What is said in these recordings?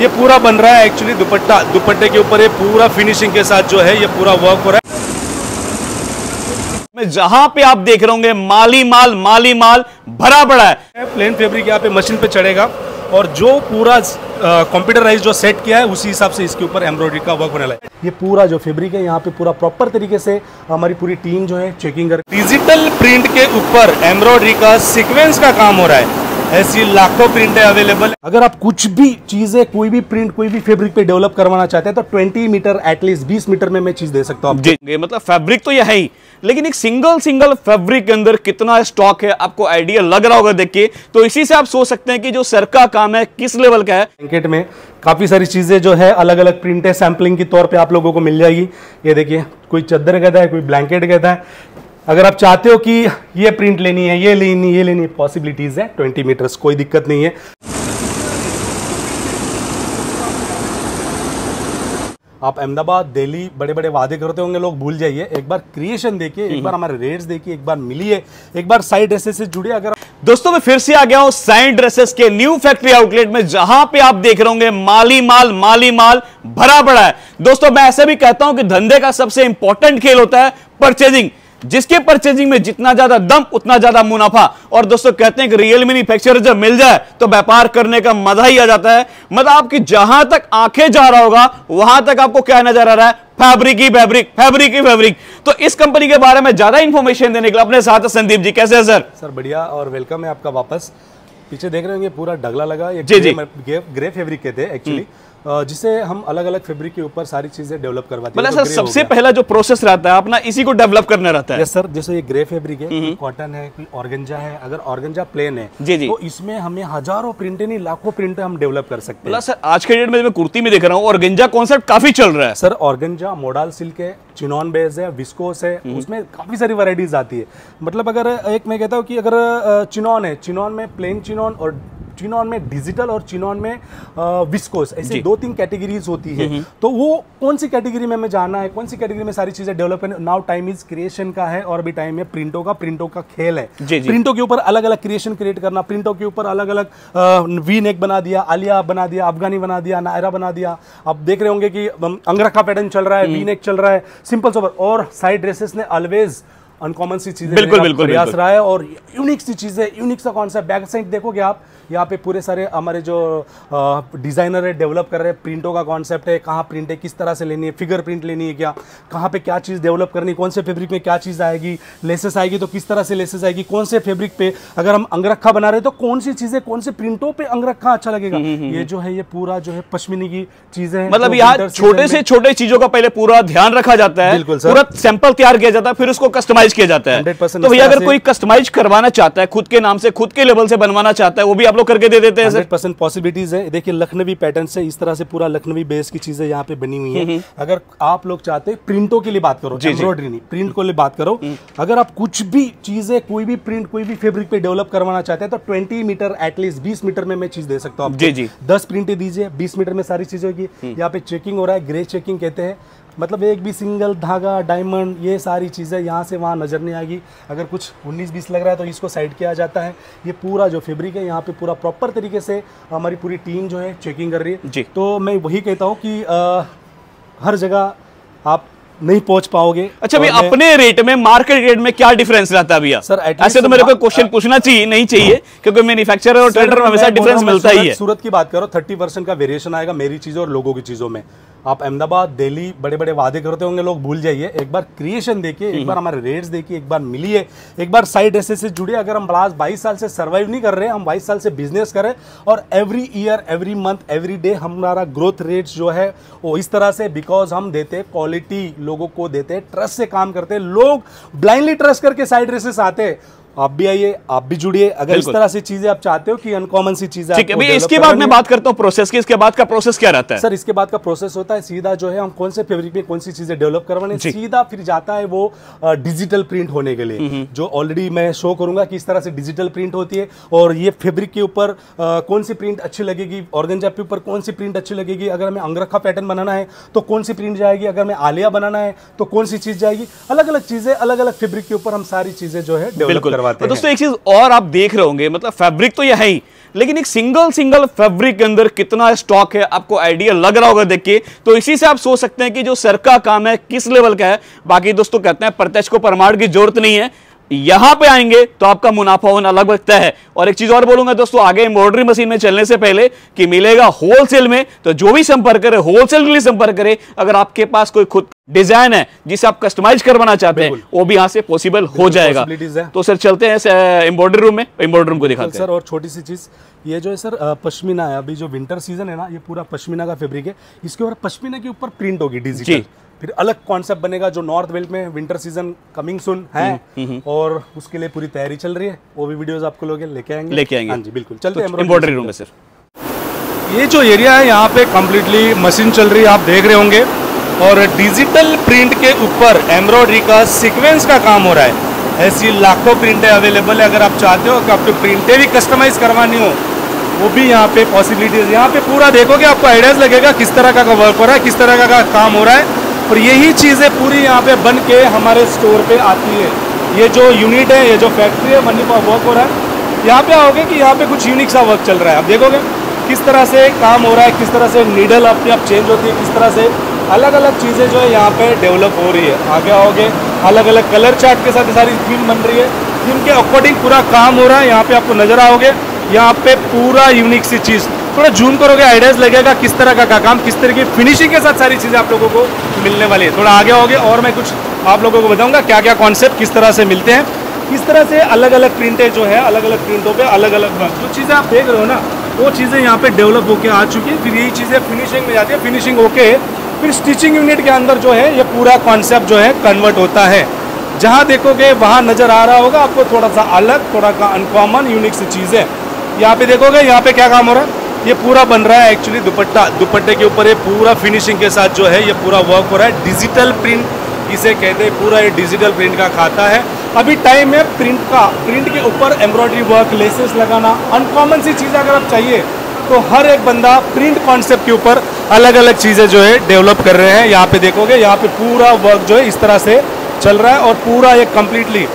ये पूरा बन रहा है एक्चुअली दुपट्टा, दुपट्टे के ऊपर ये पूरा फिनिशिंग के साथ जो है ये पूरा वर्क हो रहा है। में जहाँ पे आप देख रहे होंगे, माली माल माली माल, भरा पड़ा है। प्लेन फैब्रिक यहाँ पे मशीन पे चढ़ेगा और जो पूरा कंप्यूटराइज जो सेट किया है, उसी हिसाब से इसके ऊपर एम्ब्रॉयडरी का वर्क होने लगा ये पूरा जो फैब्रिक है, यहाँ पे पूरा प्रॉपर तरीके से हमारी पूरी टीम जो है चेकिंग कर डिजिटल प्रिंट के ऊपर एम्ब्रॉयडरी का सिक्वेंस का काम हो रहा है। ऐसी लाखों प्रिंट है अवेलेबल अगर आप कुछ भी चीज़ें कोई भी प्रिंट कोई भी फैब्रिक पे डेवलप करवाना चाहते हैं तो 20 मीटर एटलीस्ट 20 मीटर में मैं चीज़ दे सकता हूँ जी मतलब फैब्रिक तो ये है ही। लेकिन एक सिंगल सिंगल फैब्रिक के अंदर कितना स्टॉक है आपको आइडिया लग रहा होगा देख के। तो इसी से आप सोच सकते हैं कि जो सर का काम है किस लेवल का है। ब्लैंकेट में काफ़ी सारी चीज़ें जो है अलग अलग प्रिंट है सैम्पलिंग के तौर पे आप लोगों को मिल जाएगी। ये देखिए कोई चद्दर कहता है कोई ब्लैंकेट कहता है। अगर आप चाहते हो कि ये प्रिंट लेनी है ये लेनी ये लेनी पॉसिबिलिटीज है 20 मीटर्स कोई दिक्कत नहीं है। आप अहमदाबाद दिल्ली बड़े बड़े वादे करते होंगे लोग भूल जाइए। एक बार क्रिएशन देखिए एक बार हमारे रेट्स देखिए एक बार मिलिए एक बार साइड ड्रेसेस से जुड़िए। अगर दोस्तों मैं फिर से आ गया हूँ साइड ड्रेसेस के न्यू फैक्ट्री आउटलेट में जहाँ पे आप देख रहे होंगे माली माल माली माल भरा पड़ा है। दोस्तों मैं ऐसे भी कहता हूँ कि धंधे का सबसे इंपॉर्टेंट खेल होता है परचेजिंग जिसके परचेजिंग में जितना ज़्यादा दम उतना ज़्यादा मुनाफा। और दोस्तों कहते हैं कि रियल मैन्युफैक्चरर जब मिल जाए तो व्यापार करने का मज़ा ही आ जाता है। मतलब आपकी जहाँ तक आँखें जा रहा होगा वहाँ तक आपको क्या नज़र आ रहा है? फैब्रिक ही फैब्रिक फैब्रिक ही फैब्रिक तो इस कंपनी के बारे में ज़्यादा इंफॉर्मेशन देने के लिए अपने साथ संदीप जी। कैसे है सर सर बढ़िया और वेलकम है आपका वापस। पीछे देख रहे होंगे पूरा डगला लगा। ये जी, जी। ग्रे, ग्रे फैब्रिक कहते हैं एक्चुअली जिसे हम अलग अलग फेब्रिक के ऊपर सारी चीज़ें डेवलप करवाते मतलब तो सर सबसे पहला जो प्रोसेस रहता है अपना इसी को डेवलप करना रहता है। सर जैसे ये ग्रे फैब्रिक है कॉटन है कोई ऑर्गेंजा है अगर ऑर्गेंजा प्लेन है जी, जी। तो इसमें हमें हज़ारों प्रिंट नहीं लाखों प्रिंट हम डेवलप कर सकते हैं। मतलब सर आज के डेट में मैं कुर्ती में देख रहा हूँ और गेंजा कॉन्सेप्ट काफ़ी चल रहा है। सर ऑर्गेंजा मोडाल सिल्क है चिनॉन बेस है विस्कोस है उसमें काफ़ी सारी वैरायटीज आती है। मतलब अगर एक मैं कहता हूँ कि अगर चिनॉन है चिनॉन में प्लेन चिनॉन और चिनॉन में डिजिटल और चिनॉन में विस्कोस ऐसे दो तीन कैटेगरीज होती है। तो वो कौन सी कैटेगरी में हमें जाना है? कौन सी कैटेगरी में सारी चीज़ें develop now time is creation का है और अभी टाइम है प्रिंटों का। प्रिंटों का खेल है। जी, जी। प्रिंटों के ऊपर अलग अलग क्रिएशन क्रिएट करना प्रिंटों के ऊपर अलग अलग वी नेक बना दिया आलिया बना दिया अफगानी बना दिया नायरा बना दिया। आप देख रहे होंगे कि अंगरखा पैटर्न चल रहा है वी नेक चल रहा है। सिंपल सोबर और साइड ड्रेसेस ने ऑलवेज अनकॉमन सी चीज़ें बिल्कुल, बिल्कुल, प्रयास रहा है और यूनिक सी चीज़ें यूनिक सा कॉन्सेप्ट बैक साइड देखोगे आप यहाँ पे पूरे सारे हमारे जो डिज़ाइनर है डेवलप कर रहे हैं प्रिंटों का कॉन्सेप्ट है कहाँ प्रिंट है किस तरह से लेनी है फिगर प्रिंट लेनी है क्या कहाँ पे क्या चीज़ डेवलप करनी है कौन से फैब्रिक में क्या चीज़ आएगी लेसेस आएगी तो किस तरह से लेसेस आएगी कौन से फैब्रिक पे अगर हम अंगरखा बना रहे हैं तो कौन सी चीज़ें कौन से प्रिंटों पे अंगरखा अच्छा लगेगा। ये जो है ये पूरा जो है पश्मीनी की चीज़ें हैं, मतलब यहाँ छोटे से छोटे चीज़ों का पहले पूरा ध्यान रखा जाता है बिल्कुल पूरा सैंपल तैयार किया जाता है फिर उसको कस्टमाइज किया जाता है। तो भैया अगर कोई कस्टमाइज करवाना चाहता है खुद के नाम से खुद के लेवल से बनवाना चाहता है वो भी आप लोग करके दे देते हैं हंड्रेड परसेंट पॉसिबिलिटीज है। देखिए लखनवी पैटर्न से इस तरह से पूरा लखनवी बेस की चीज़ें यहाँ पे बनी हुई है। अगर आप लोग चाहते हैं प्रिंटों के लिए बात करो। एम्ब्रॉयडरी नहीं प्रिंट को लिए बात करो। अगर आप कुछ भी चीज़ें कोई भी प्रिंट कोई भी फेब्रिक पे डेवलप करवाना चाहते हैं तो 20 मीटर एटलीस्ट 20 मीटर में मैं चीज़ दे सकता हूँ आपको। जी, जी। 10 प्रिंटें दीजिए 20 मीटर में सारी चीज़ें होगी। यहाँ पे चेकिंग हो रहा है ग्रे चेकिंग कहते हैं। मतलब एक भी सिंगल धागा डायमंड ये सारी चीज़ें यहाँ से वहाँ नज़र नहीं आएगी। अगर कुछ 19-20 लग रहा है तो इसको साइड किया जाता है। ये पूरा जो फैब्रिक है यहाँ पे पूरा प्रॉपर तरीके से हमारी पूरी टीम जो है चेकिंग कर रही है। जी। तो मैं वही कहता हूँ कि अ, हर जगह आप नहीं पहुँच पाओगे। अच्छा भाई अपने रेट में मार्केट रेट में क्या डिफरेंस रहता है भैया? सर, ऐसे तो मेरे को क्वेश्चन पूछना चाहिए नहीं चाहिए क्योंकि मैन्युफैक्चरर और ट्रेडर में हमेशा डिफरेंस मिलता ही है। सूरत की बात करो थर्टी परसेंट का वेरिएशन आएगा मेरी चीज़ों और लोगों की चीज़ों में। आप अहमदाबाद, दिल्ली बड़े बड़े वादे करते होंगे, लोग भूल जाइए। एक बार क्रिएशन देखिए, एक बार हमारे रेट्स देखिए, एक बार मिलिए, एक बार साइड ड्रेसेस से जुड़िए। अगर हम लास्ट बाईस साल से सर्वाइव नहीं कर रहे, हम बाईस साल से बिज़नेस करें और every year every month every day हमारा ग्रोथ रेट्स जो है, वो इस तरह से बिकॉज़ हम देते क्वालिटी लोगों को देते ट्रस्ट से काम करते। लोग ब्लाइंडली ट्रस्ट करके साइड ड्रेसेस आते। आप भी आइए आप भी जुड़िए। अगर इस तरह से चीज़ें आप चाहते हो कि अनकॉमन सी चीज़ें ठीक है इसके बाद मैं बात करता हूँ प्रोसेस की। इसके बाद का प्रोसेस क्या रहता है? सर इसके बाद का प्रोसेस होता है सीधा जो है हम कौन से फैब्रिक में कौन सी चीज़ें डेवलप करवाने सीधा फिर जाता है वो डिजिटल प्रिंट होने के लिए। जो ऑलरेडी मैं शो करूँगा कि इस तरह से डिजिटल प्रिंट होती है और ये फेब्रिक के ऊपर कौन सी प्रिंट अच्छी लगेगी ऑर्गेंजा के ऊपर कौन सी प्रिंट अच्छी लगेगी। अगर हमें अंगरखा पैटर्न बनाना है तो कौन सी प्रिंट जाएगी। अगर हमें आलिया बनाना है तो कौन सी चीज़ जाएगी। अलग अलग चीज़ें अलग अलग फेब्रिक के ऊपर हम सारी चीज़ें जो है डेवलप बिल्कुल। करवाते हैं दोस्तों एक चीज़ और आप देख रहे होंगे मतलब फैब्रिक तो ये है ही लेकिन एक सिंगल सिंगल फैब्रिक के अंदर कितना स्टॉक है आपको आइडिया लग रहा होगा देख के। तो इसी से आप सोच सकते हैं कि जो सर का काम है किस लेवल का है। बाकी दोस्तों कहते हैं प्रत्यक्ष को प्रमाण की ज़रूरत नहीं है। यहाँ पे आएँगे तो आपका मुनाफा होना अलग लगता है। और एक चीज़ और बोलूँगा दोस्तों आगे एम्ब्रॉयडरी मशीन में चलने से पहले कि मिलेगा होलसेल में तो जो भी संपर्क करे होलसेल के लिए संपर्क करे। अगर आपके पास कोई खुद डिज़ाइन है जिसे आप कस्टमाइज करवाना चाहते हैं वो भी यहाँ से पॉसिबल हो जाएगा। तो सर चलते हैं एम्ब्रॉयडरी रूम में एम्ब्रॉयडरी रूम को दिखाते हैं। सर और छोटी सी चीज़ ये जो है सर पश्मीना है अभी जो विंटर सीज़न है ना ये पूरा पश्मीना का फैब्रिक है। इसके ऊपर पश्मीना के ऊपर प्रिंट होगी डिजिटल फिर अलग कॉन्सेप्ट बनेगा जो नॉर्थ बेल्ट में विंटर सीज़न कमिंग सुन है। हम्म, और उसके लिए पूरी तैयारी चल रही है। वो भी वीडियोस आपको लोग लेके आएँगे। लेके आएँगे। हाँ जी बिल्कुल। चलते हैं एम्ब्रॉयडरी रूम में सर। ये जो एरिया है यहाँ पे कम्प्लीटली मशीन चल रही है आप देख रहे होंगे। और डिजिटल प्रिंट के ऊपर एम्ब्रॉयडरी का सीक्वेंस का काम हो रहा है। ऐसी लाखों प्रिंटें अवेलेबल है। अगर आप चाहते हो कि आपको प्रिंटें भी कस्टमाइज करवानी हो वो भी यहाँ पे पॉसिबिलिटीज यहाँ पे पूरा देखोगे आपको आइडियाज़ लगेगा किस तरह का का वर्क हो रहा है किस तरह का, का काम हो रहा है। और यही चीज़ें पूरी यहाँ पे बन के हमारे स्टोर पे आती है। ये जो यूनिट है ये जो फैक्ट्री है वहीं पर वर्क हो रहा है। यहाँ पे आओगे कि यहाँ पे कुछ यूनिक सा वर्क चल रहा है। आप देखोगे किस तरह से काम हो रहा है किस तरह से नीडल अपने आप चेंज होती है किस तरह से अलग अलग चीज़ें जो है यहाँ पे डेवलप हो रही है। आगे आओगे अलग अलग कलर चार्ट के साथ सारी थीम बन रही है। थीम के अकॉर्डिंग पूरा काम हो रहा है यहाँ पे आपको नज़र आओगे यहाँ पे पूरा यूनिक सी चीज़। थोड़ा जूम करोगे आइडियाज़ लगेगा किस तरह का, का काम किस तरह की फिनिशिंग के साथ सारी चीज़ें आप लोगों को मिलने वाली है। थोड़ा आगे आओगे और मैं कुछ आप लोगों को बताऊँगा क्या क्या कॉन्सेप्ट किस तरह से मिलते हैं। किस तरह से अलग अलग प्रिंटें जो है अलग अलग प्रिंटों पे अलग अलग जो चीज़ें आप देख रहे हो ना वो चीज़ें यहाँ पे डेवलप होके आ चुकी है। फिर यही चीज़ें फिनिशिंग में जाती है। फिनिशिंग होके फिर स्टिचिंग यूनिट के अंदर जो है, ये पूरा कॉन्सेप्ट जो है कन्वर्ट होता है। जहाँ देखोगे, वहाँ नज़र आ रहा होगा, आपको थोड़ा सा अलग थोड़ा सा अनकॉमन यूनिक सी चीज़ है। यहाँ पे देखोगे, यहाँ पे क्या काम हो रहा है? ये पूरा बन रहा है एक्चुअली दुपट्टा। दुपट्टे के ऊपर ये पूरा फिनिशिंग के साथ जो है, ये पूरा वर्क हो रहा है। डिजिटल प्रिंट इसे कहते हैं, पूरा ये डिजिटल प्रिंट का खाता है। अभी टाइम है प्रिंट का। प्रिंट के ऊपर एम्ब्रॉयडरी वर्क लेसेस लगाना। अनकॉमन सी चीज़ अगर आप चाहिए तो हर एक बंदा प्रिंट कॉन्सेप्ट के ऊपर अलग अलग चीज़ें जो है डेवलप कर रहे हैं। यहाँ पे देखोगे, यहाँ पे पूरा वर्क जो है इस तरह से चल रहा है और पूरा ये कम्प्लीटली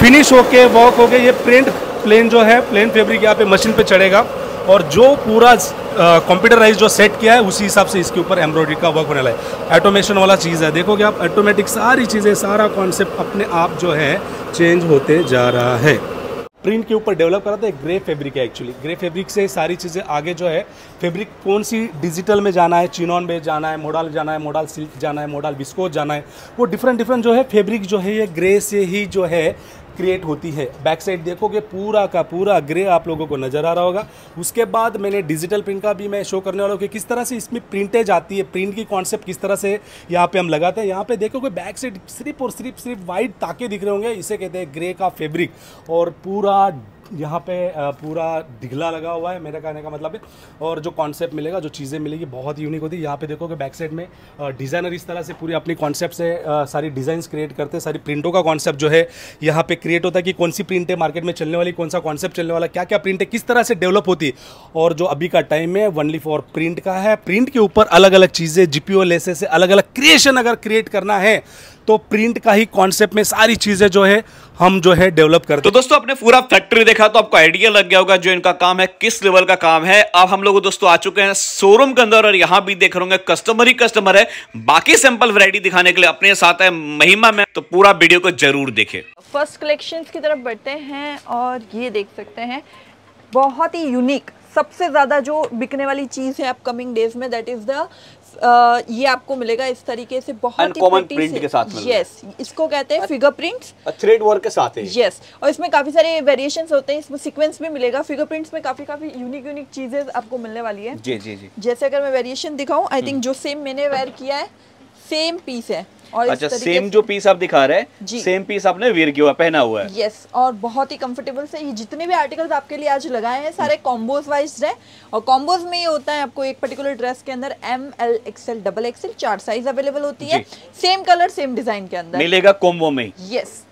फिनिश होके वर्क होके ये प्रिंट प्लेन जो है प्लेन फैब्रिक यहाँ पे मशीन पे चढ़ेगा और जो पूरा कंप्यूटराइज जो सेट किया है, उसी हिसाब से इसके ऊपर एम्ब्रॉयडरी का वर्क होने वाला है। ऑटोमेशन वाला चीज़ है। देखोगे आप ऑटोमेटिक सारी चीज़ें, सारा कॉन्सेप्ट अपने आप जो है चेंज होते जा रहा है। प्रिंट के ऊपर डेवलप करा था एक ग्रे फैब्रिक है एक्चुअली ग्रे फैब्रिक से सारी चीज़ें आगे जो है, फैब्रिक कौन सी डिजिटल में जाना है चिनॉन में जाना है मोडाल जाना है मोडाल सिल्क जाना है मोडाल विस्कोज जाना है, वो डिफरेंट डिफरेंट जो है फैब्रिक जो है, ये ग्रे से ही जो है क्रिएट होती है। बैक साइड देखोगे पूरा का पूरा ग्रे आप लोगों को नज़र आ रहा होगा। उसके बाद मैंने डिजिटल प्रिंट का भी मैं शो करने वाला हूँ कि किस तरह से इसमें प्रिंटेज आती है प्रिंट की कॉन्सेप्ट किस तरह से यहाँ पे हम लगाते हैं। यहाँ पे देखोगे बैक साइड सिर्फ़ और सिर्फ़ सिर्फ़ वाइट ताके दिख रहे होंगे, इसे कहते हैं ग्रे का फेब्रिक और पूरा यहाँ पे पूरा दिखला लगा हुआ है मेरे कहने का मतलब है। और जो कॉन्सेप्ट मिलेगा, जो चीज़ें मिलेगी, बहुत यूनिक होती है। यहाँ पे देखोगे बैक साइड में डिज़ाइनर इस तरह से पूरी अपनी कॉन्सेप्ट से सारी डिज़ाइंस क्रिएट करते हैं, सारी प्रिंटों का कॉन्सेप्ट जो है, यहाँ पे क्रिएट होता है कि कौन सी प्रिंट मार्केट में चलने वाली, कौन सा कॉन्सेप्ट चलने वाला क्या क्या प्रिंट है, किस तरह से डेवलप होती है। और जो अभी का टाइम है वनली फॉर प्रिंट का है। प्रिंट के ऊपर अलग अलग चीज़ें जीपीओ लेसे से अलग अलग क्रिएशन अगर क्रिएट करना है तो प्रिंट का ही कॉन्सेप्ट में सारी चीज़ें जो है हम जो है डेवलप करते तो दोस्तों आपने पूरा फैक्ट्री देखा तो आपको आइडिया लग गया होगा जो इनका काम है किस लेवल का काम है। अब हम लोग दोस्तों आ चुके हैं शोरूम के अंदर और यहाँ भी देख रहे कस्टमर ही कस्टमर है। बाकी सैंपल वैरायटी दिखाने के लिए अपने साथ है महिमा में तो पूरा वीडियो को ज़रूर देखे। फ़र्स्ट कलेक्शन की तरफ़ बढ़ते हैं और ये देख सकते हैं। बहुत ही यूनिक सबसे ज़्यादा जो बिकने वाली चीज़ है अपकमिंग डेज़ में दैट इज़ द ये आपको मिलेगा इस तरीके से बहुत कॉमन प्रिंट के साथ यस इसको कहते हैं फिगर प्रिंट्स थ्रेड वर्क के साथ है। यस और इसमें काफ़ी सारे वेरिएशन होते हैं इसमें सीक्वेंस भी मिलेगा। फिगर प्रिंट्स में काफ़ी काफ़ी यूनिक यूनिक चीज़ें आपको मिलने वाली है। जी जी जी। जैसे अगर मैं वेरिएशन दिखाऊँ आई थिंक जो सेम मैंने वेयर किया है सेम पीस है। अच्छा सेम जो पीस आप दिखा रहे हैं। सेम पीस आपने वेयर किया हुआ पहना हुआ है। यस और बहुत ही कंफर्टेबल से ये जितने भी आर्टिकल्स आपके लिए आज लगाए हैं सारे कॉम्बोज वाइज है। और कॉम्बोज में ये होता है आपको एक पर्टिकुलर ड्रेस के अंदर M L XL double XL चार साइज़ अवेलेबल होती है। सेम कलर सेम डिज़ाइन के अंदर। मिलेगा कॉम्बो में यस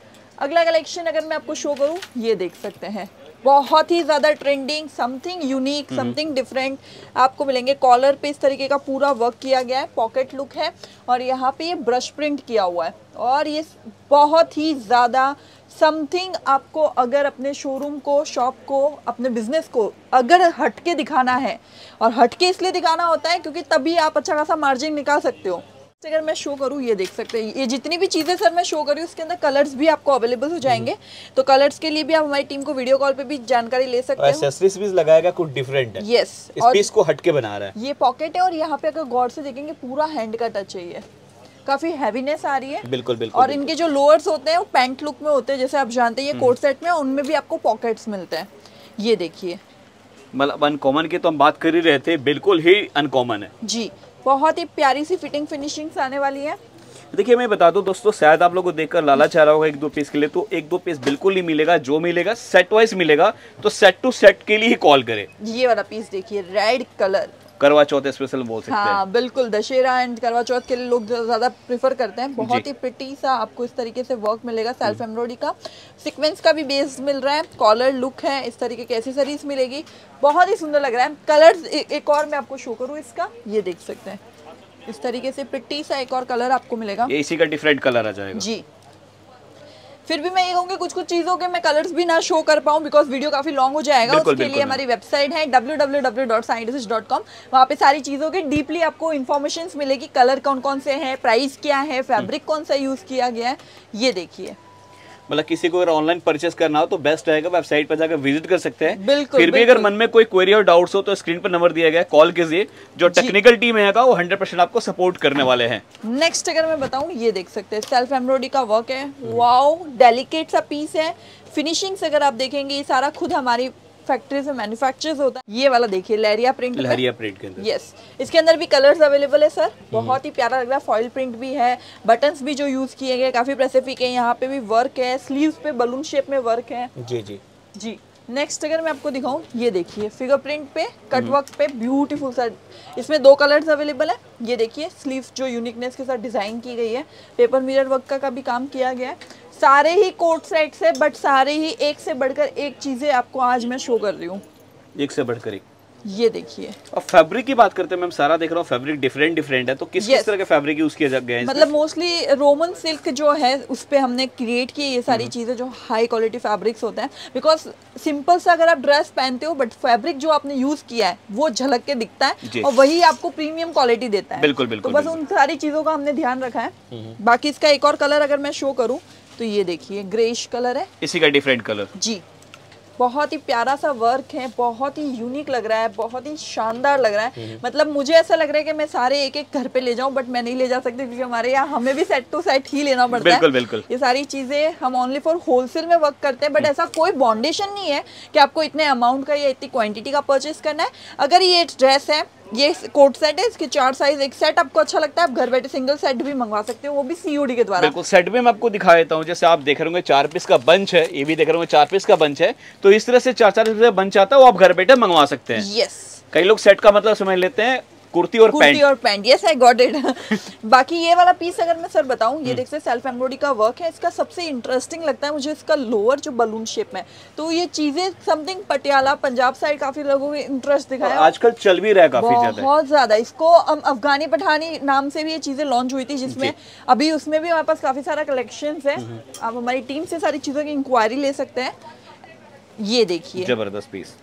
अगला कलेक्शन अगर मैं आपको शो करूँ ये देख सकते हैं। बहुत ही ज़्यादा trending something unique something different आपको मिलेंगे। कॉलर पे इस तरीके का पूरा वर्क किया गया है पॉकेट लुक है और यहाँ पे ये ब्रश प्रिंट किया हुआ है। और ये बहुत ही ज़्यादा समथिंग आपको अगर अपने शोरूम को शॉप को अपने बिज़नेस को अगर हटके दिखाना है। और हटके इसलिए दिखाना होता है क्योंकि तभी आप अच्छा खासा मार्जिन निकाल सकते हो। अगर मैं शो करूँ ये देख सकते हैं। ये जितनी भी चीज़ें सर मैं शो करी उसके अंदर कलर्स भी आपको अवेलेबल हो जाएँगे। तो कलर्स के लिए भी आप हमारी टीम को वीडियो कॉल पे भी जानकारी ले सकते हो। एक्सेसरीज भी लगाएगा कुछ डिफरेंट है। यस इस और पीस को हटके बना रहा है। ये पॉकेट है और यहाँ पे अगर गौर से देखेंगे पूरा हैंड का टच है ये। काफ़ी हैवीनेस आ रही है। बिल्कुल बिल्कुल और इनके जो लोअर्स होते हैं वो पैंट लुक में होते हैं। जैसे आप जानते हैं ये कोट सेट में उनमें भी आपको पॉकेट्स मिलते हैं। ये देखिए। मतलब अनकॉमन की तो हम बात कर ही रहे थे बिल्कुल ही अनकॉमन है। जी। बहुत ही प्यारी सी फिटिंग फिनिशिंग आने वाली है। देखिए मैं बता दूँ दोस्तों शायद आप लोगों को देखकर लाला चाह रहा होगा एक दो पीस के लिए तो एक दो पीस बिल्कुल नहीं मिलेगा जो मिलेगा सेट वाइज मिलेगा तो सेट टू सेट के लिए ही कॉल करें। ये वाला पीस देखिए रेड कलर करवा चौथ स्पेशल बोल सकते हाँ। हैं बिल्कुल दशहरा एंड करवा चौथ के लिए लोग ज़्यादा प्रेफर करते हैं। बहुत ही प्रिटी सा आपको इस तरीके से वर्क मिलेगा सेल्फ एम्ब्रॉयडरी का। सीक्वेंस का भी बेस मिल रहा है कॉलर लुक है इस तरीके की एसेसरीज मिलेगी। बहुत ही सुंदर लग रहा है। कलर्स एक और मैं आपको शो करूँ इसका ये देख सकते हैं। इस तरीके से प्रिटी सा एक और कलर आपको मिलेगा। ये इसी का डिफरेंट कलर आ जाएगा। जी। फिर भी मैं ये कहूँगी कुछ कुछ चीज़ों के मैं कलर्स भी ना शो कर पाऊँ बिकॉज़ वीडियो काफ़ी लॉन्ग हो जाएगा। बिल्कुल, उसके बिल्कुल, लिए हमारी वेबसाइट है W W W dot scientist dot com वहाँ पे सारी चीज़ों के डीपली आपको इन्फॉर्मेशन मिलेगी कलर कौन कौन से है प्राइस क्या है फेब्रिक कौन सा यूज़ किया गया है ये देखिए। मतलब किसी को अगर ऑनलाइन परचेस करना हो तो बेस्ट रहेगा वेबसाइट पर जाकर विज़िट कर सकते हैं। बिल्कुल, फिर भी अगर मन में कोई क्वेरी और डाउट्स हो तो स्क्रीन पर नंबर दिया गया कॉल कीजिए जो टेक्निकल टीम है वो हंड्रेड परसेंट आपको सपोर्ट करने वाले हैं। नेक्स्ट अगर मैं बताऊँ ये देख सकते हैं सेल्फ एम्ब्रॉयडरी का वर्क है। वाओ डेलिकेट सा पीस है। फिनिशिंग्स अगर आप देखेंगे ये सारा खुद हमारी फैक्ट्री से मैन्युफैक्चर होता है। ये वाला देखिए लहरिया प्रिंट लहरिया प्रिंट के अंदर। यस इसके अंदर भी कलर्स अवेलेबल है सर बहुत ही प्यारा लग रहा है। फॉइल प्रिंट भी है। बटन्स भी जो यूज़ किए गए काफ़ी प्रेसिफिक है। यहाँ पे भी वर्क है। स्लीव पे बलून शेप में वर्क है। जी जी। जी। नेक्स्ट अगर मैं आपको दिखाऊँ ये देखिए फिगर प्रिंट पे कटवर्क पे ब्यूटीफुल सा इसमें दो कलर्स अवेलेबल है। ये देखिए स्लीव जो यूनिकनेस के साथ डिज़ाइन की गई है पेपर मिरर वर्क का, का भी काम किया गया है। सारे ही कोट सेट्स है बट सारे ही एक से बढ़कर एक चीज़ें आपको आज मैं शो कर रही हूँ। एक से बढ़कर एक। ये देखिए। और फैब्रिक की बात करते हैं मैम सारा देख रहा हूँ फैब्रिक डिफरेंट डिफरेंट है तो किस Yes. किस तरह के फैब्रिक यूज़ किए गए हैं मतलब मोस्टली रोमन सिल्क जो है उस पे हमने क्रिएट किए ये सारी चीज़ें जो हाई क्वालिटी फैब्रिक्स होते हैं। बिकॉज़ सिंपल सा अगर आप ड्रेस पहनते हो बट फैब्रिक जो आपने यूज़ किया है वो झलक के दिखता। है और वही आपको प्रीमियम क्वालिटी देता है। बिल्कुल, बिल्कुल, तो बस उन सारी चीज़ों का हमने ध्यान रखा है। बाकी इसका एक और कलर अगर मैं शो करूँ तो ये देखिए ग्रेश कलर है। इसी का डिफरेंट कलर जी। बहुत ही प्यारा सा वर्क है बहुत ही यूनिक लग रहा है बहुत ही शानदार लग रहा है। मतलब मुझे ऐसा लग रहा है कि मैं सारे एक एक घर पे ले जाऊँ बट मैं नहीं ले जा सकती क्योंकि हमारे यहाँ हमें भी सेट टू सेट ही लेना पड़ता बिल्कुल, है। बिल्कुल। ये सारी चीज़ें हम ओनली फॉर होलसेल में वर्क करते हैं बट ऐसा कोई बाउंडेशन नहीं है कि आपको इतने अमाउंट का या इतनी क्वान्टिटी का परचेस करना है। अगर ये ड्रेस है ये कोट सेट है इसके चार साइज़ एक सेट आपको अच्छा लगता है आप घर बैठे सिंगल सेट भी मंगवा सकते हो वो भी सीओडी के द्वारा। बिल्कुल सेट में मैं आपको दिखा देता हूँ जैसे आप देख रहे होंगे चार पीस का बंच है ये भी देख रहे होंगे चार पीस का बंच है तो इस तरह से चार चार पीस का बंच आता है वो आप घर बैठे मंगवा सकते हैं। यस कई लोग सेट का मतलब समझ लेते हैं कुर्ती और कुर्ती पैंट। और pant. Yes I got it बाकी ये वाला पीस अगर मैं सर बताऊँ ये देखते सेल्फ एम्ब्रॉयडरी का वर्क है। इसका सबसे इंटरेस्टिंग लगता है मुझे इसका लोअर जो बलून शेप में। तो ये चीज़ें समथिंग पटियाला पंजाब साइड काफ़ी लोगों को इंटरेस्ट दिखाया। आजकल चल भी रहा है काफ़ी ज़्यादा। बहुत ज़्यादा। इसको अफगानी पठानी नाम से भी ये चीज़ें लॉन्च हुई थी जिसमें अभी उसमें भी हमारे पास काफ़ी सारा कलेक्शन है। आप हमारी टीम से सारी चीज़ों की इंक्वायरी ले सकते हैं। ये देखिए। ज़बरदस्त पीस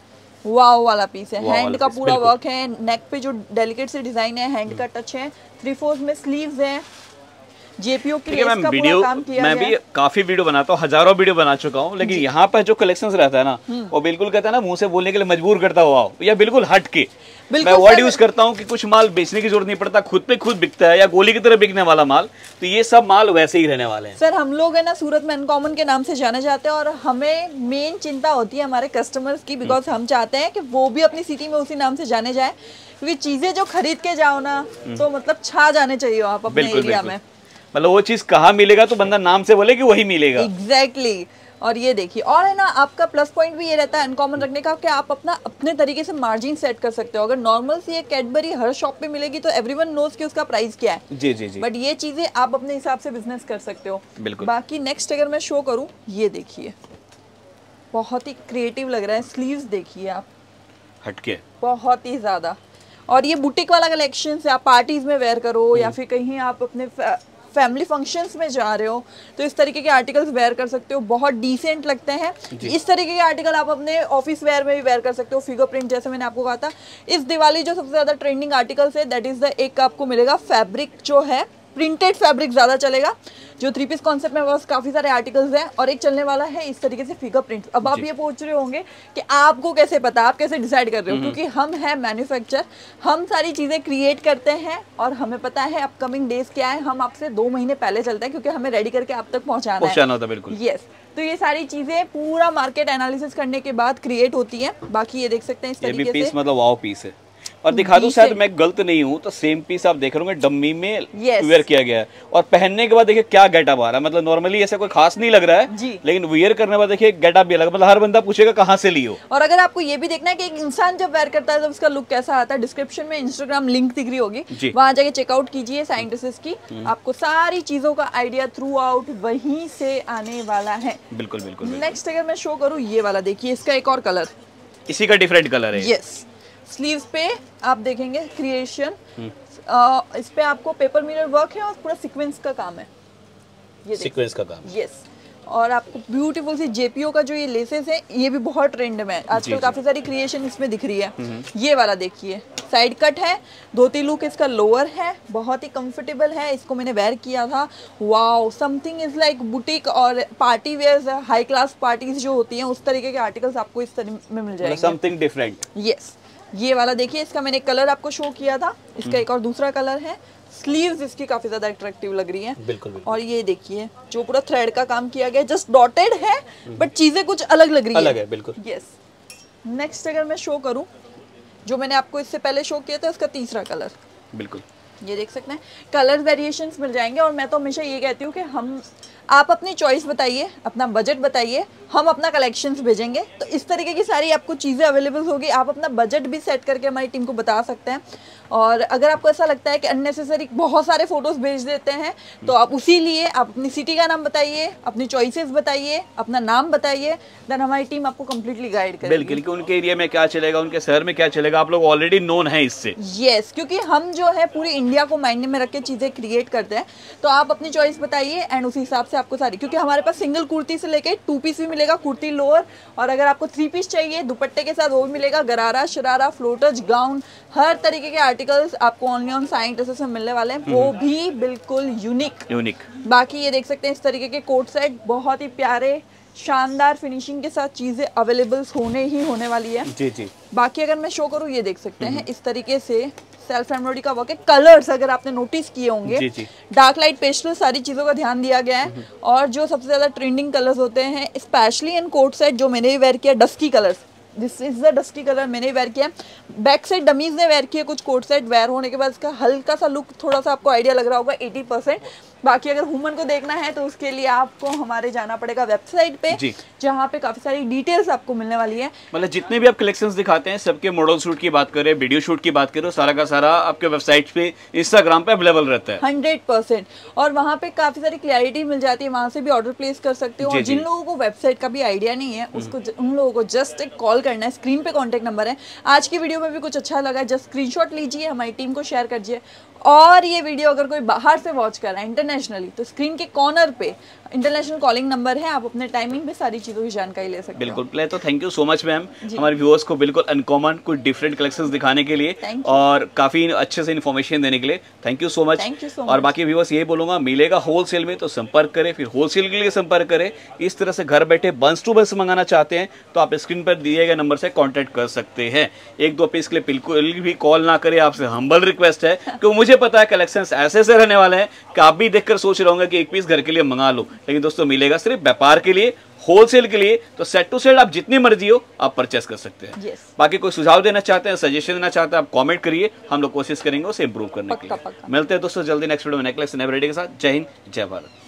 वाव वाला पीस है। हैंड का पूरा वर्क है। नेक पे जो डेलिकेट से डिज़ाइन है हैंड का टच है। थ्री फोर्थ में स्लीव्स है। जेपीओ के लिए इसका पूरा काम किया मैं भी काफ़ी वीडियो बनाता हूँ हज़ारों वीडियो बना चुका हूँ लेकिन यहाँ पर जो कलेक्शन रहता है ना वो बिल्कुल कहता है ना मुँह से बोलने के लिए मजबूर करता हुआ या बिल्कुल हट के मैं वर्ड यूज़ करता हूँ कि कुछ माल बेचने की ज़रूरत नहीं पड़ता खुद पे खुद बिकता है या गोली की तरह बिकने वाला माल तो ये सब माल वैसे ही रहने वाले हैं। सर हम लोग है ना सूरत में अनकॉमन के नाम से जाने जाते हैं और हमें मेन चिंता होती है हमारे कस्टमर्स की बिकॉज़ हम चाहते हैं कि वो भी अपनी सिटी में उसी नाम से जाने जाए क्योंकि चीज़ें जो खरीद के जाओ ना तो मतलब छा जाने चाहिए आप अपने एरिया में। मतलब वो चीज़ कहाँ मिलेगा तो बंदा नाम से बोले कि वही मिलेगा। Exactly exactly. और ये देखिए और है ना आपका प्लस पॉइंट भी ये रहता है अनकॉमन रखने का कि आप अपना अपने तरीके से मार्जिन सेट कर सकते हो। अगर नॉर्मल सी एक कैडबरी हर शॉप पे मिलेगी तो एवरीवन नोज़ कि उसका प्राइस क्या है। जी जी जी। बट ये चीज़ें आप अपने हिसाब से बिज़नेस कर सकते हो। बिल्कुल। बाकी नेक्स्ट अगर मैं शो करूँ ये देखिए। बहुत ही क्रिएटिव लग रहा है स्लीव्स देखिए आप। हटके। बहुत ही ज़्यादा। और ये बुटीक वाला कलेक्शन है आप पार्टीज़ में वेयर करो या फिर कहीं आप अपने फैमिली फ़ंक्शंस में जा रहे हो तो इस तरीके के आर्टिकल्स वेयर कर सकते हो बहुत डिसेंट लगते हैं। इस तरीके के आर्टिकल आप अपने ऑफ़िस वेयर में भी वेयर कर सकते हो फिगर प्रिंट जैसे मैंने आपको कहा था। इस दिवाली जो सबसे ज़्यादा ट्रेंडिंग आर्टिकल्स है दैट इज़ द एक आपको मिलेगा फैब्रिक जो है प्रिंटेड फैब्रिक ज़्यादा चलेगा। जो थ्री पीस कॉन्सेप्ट में बस काफ़ी सारे आर्टिकल्स हैं और एक चलने वाला है इस तरीके से फिगर प्रिंट अब आप ये पूछ रहे होंगे कि आपको कैसे पता आप कैसे डिसाइड कर रहे हो? क्योंकि हम हैं मैन्युफैक्चर हम सारी चीज़ें क्रिएट करते हैं और हमें पता है अपकमिंग डेज़ क्या है। हम आपसे दो महीने पहले चलते हैं क्योंकि हमें रेडी करके आप तक पहुँचाना पहुंचाना होता है बिल्कुल। यस तो ये सारी चीज़ें पूरा मार्केट एनालिसिस करने के बाद क्रिएट होती है। बाकी ये देख सकते हैं इस तरीके पीस से। मतलब वाओ पीस है। और दिखा दूँ शायद मैं गलत नहीं हूँ तो सेम पीस आप देख रहे होंगे डम्मी में वेयर किया गया है। और पहनने के बाद देखिए क्या गेटअप आ रहा है। मतलब नॉर्मली ऐसा कोई खास नहीं लग रहा है। लेकिन वेयर करने के बाद देखिए गेटअप भी अलग मतलब हर बंदा पूछेगा कहाँ से लियो? और अगर आपको ये भी देखना है कि एक इंसान जब वेयर करता है तो उसका लुक कैसा आता है डिस्क्रिप्शन में इंस्टाग्राम लिंक दिख रही होगी। वहाँ जाके चेकआउट कीजिए साइंटिस्ट की। आपको सारी चीज़ों का आइडिया थ्रू आउट वहीं से आने वाला है। बिल्कुल बिल्कुल बिल्कुल। नेक्स्ट अगर मैं शो करूँ ये वाला देखिए इसका एक और कलर इसी का डिफरेंट कलर है। यस स्लीव्स पे आप देखेंगे क्रिएशन हम्म। इस पे आपको पेपर मिरर वर्क है और पूरा सीक्वेंस का काम है। ये सीक्वेंस का काम। यस और आपको ब्यूटीफुल सी जेपीओ का जो ये लेसेस है ये भी बहुत ट्रेंड में है। आजकल काफ़ी सारी क्रिएशन इसमें दिख रही है। ये वाला देखिए। साइड कट है। धोती लुक इसका लोअर है। बहुत ही कंफर्टेबल है। इसको मैंने वेयर किया था। Wow something is like boutique और party wear high class parties जो होती हैं उस तरीके के आर्टिकल्स आपको इस तरह में मिल जाएँगे। समथिंग डिफरेंट यस ये वाला देखिए इसका मैंने कलर आपको शो किया था। इसका एक और दूसरा कलर है। स्लीव्स इसकी काफ़ी ज़्यादा अट्रैक्टिव लग रही है। बिल्कुल बिल्कुल। और ये देखिए जो पूरा थ्रेड का काम किया गया जस्ट डॉटेड है बट चीज़ें कुछ अलग लग रही है। अलग है बिल्कुल। यस नेक्स्ट अगर मैं शो करूँ जो मैंने आपको इससे पहले शो किया था उसका तीसरा कलर बिल्कुल। ये देख सकते हैं। कलर वेरिएशंस मिल जाएँगे और मैं तो हमेशा ये कहती हूँ कि हम आप अपनी चॉइस बताइए अपना बजट बताइए हम अपना कलेक्शंस भेजेंगे। तो इस तरीके की सारी आपको चीज़ें अवेलेबल होगी। आप अपना बजट भी सेट करके हमारी टीम को बता सकते हैं। और अगर आपको ऐसा लगता है कि अननेसेसरी बहुत सारे फ़ोटोज़ भेज देते हैं तो आप उसी लिए आप अपनी सिटी का नाम बताइए अपनी चॉइसेस बताइए अपना नाम बताइए देन हमारी टीम आपको कम्प्लीटली गाइड करेगी। बिल्कुल कि उनके एरिया में क्या चलेगा उनके शहर में क्या चलेगा आप लोग ऑलरेडी नोन है इससे। यस क्योंकि हम जो है पूरी इंडिया को मायने में रख के चीज़ें क्रिएट करते हैं। तो आप अपनी चॉइस बताइए एंड उसी हिसाब से आपको सारी क्योंकि हमारे पास सिंगल कुर्ती से लेके टू पीस भी मिलेगा कुर्ती लोअर और अगर आपको थ्री पीस चाहिए दुपट्टे के साथ वो भी मिलेगा गरारा शरारा फ्लोटर्स गाउन हर तरीके के आर्टिकल्स आपको ऑनली ऑन साइन ड्रेसेस में मिलने वाले हैं। वो भी बिल्कुल यूनिक यूनिक बाकी ये देख सकते हैं इस तरीके के कोट सेट बहुत ही प्यारे शानदार फिनिशिंग के साथ चीज़ें अवेलेबल होने ही होने वाली है। जी जी। बाकी अगर मैं शो करूँ ये देख सकते हैं इस तरीके से सेल्फ एम्ब्रॉयडरी का वर्क है। कलर्स अगर आपने नोटिस किए होंगे। डार्क लाइट पेस्टल सारी चीज़ों का ध्यान दिया गया है। और जो सबसे ज़्यादा ट्रेंडिंग कलर्स होते हैं स्पेशली इन कोट सेट जो मैंने भी वेयर किया dusky colours this is the dusky colour मैंने वेयर किया। बैक साइड डमीज ने वेयर किया कुछ कोट सेट वेयर होने के बाद इसका हल्का सा लुक थोड़ा सा आपको आइडिया लग रहा होगा एटी परसेंट बाकी अगर हुमन को देखना है तो उसके लिए आपको हमारे जाना पड़ेगा वेबसाइट पे जहाँ पे काफ़ी सारी डिटेल्स आपको मिलने वाली है। मतलब जितने भी आप कलेक्शंस दिखाते हैं सबके मॉडल शूट की बात करें वीडियो शूट की बात करें सारा का सारा आपके वेबसाइट पे इंस्टाग्राम पे अवेलेबल रहता है। Hundred percent. और वहाँ पे काफ़ी सारी क्लैरिटी मिल जाती है वहाँ से भी ऑर्डर प्लेस कर सकते हो। और जिन लोगों को वेबसाइट का भी आइडिया नहीं है उसको उन लोगों को जस्ट एक कॉल करना है स्क्रीन पे कॉन्टेक्ट नंबर है। आज की वीडियो में भी कुछ अच्छा लगा जस्ट स्क्रीनशॉट लीजिए हमारी टीम को शेयर करिए। और ये वीडियो अगर कोई बाहर से वॉच कर रहा है इंटरनेशनली तो स्क्रीन के कॉर्नर पे इंटरनेशनल कॉलिंग नंबर है आप अपने टाइमिंग पे सारी चीज़ों की जानकारी ले सकते हो। बिल्कुल पहले तो thank you so much ma'am हमारे व्यूअर्स को बिल्कुल अनकॉमन कुछ डिफरेंट कलेक्शंस दिखाने के लिए और काफ़ी अच्छे से इन्फॉर्मेशन देने के लिए। थैंक यू सो मच और बाकी व्यूअर्स यही बोलूँगा मिलेगा होलसेल में तो संपर्क करें फिर होलसेल के लिए संपर्क करें। इस तरह से घर बैठे बंस टू बंस मंगाना चाहते हैं तो आप स्क्रीन पर दिए गए नंबर से कांटेक्ट कर सकते हैं। एक दो पीस के लिए बिल्कुल भी कॉल ना करें आपसे हम्बल रिक्वेस्ट है क्योंकि मुझे पता है कलेक्शन ऐसे ऐसे रहने वाले हैं कि आप भी देखकर सोच रहे होंगे कि एक पीस घर के लिए मंगा लो। लेकिन दोस्तों मिलेगा सिर्फ़ व्यापार के लिए होलसेल के लिए तो सेट टू सेट आप जितनी मर्ज़ी हो आप परचेस कर सकते हैं Yes. बाकी कोई सुझाव देना चाहते हैं सजेशन देना चाहते हैं आप कमेंट करिए हम लोग कोशिश करेंगे उसे इंप्रूव करने के पक्का, लिए पक्का। मिलते हैं दोस्तों जल्दी नेक्स्ट वीडियो में नेकलेस नेवरेडी के साथ जय हिंद जय भारत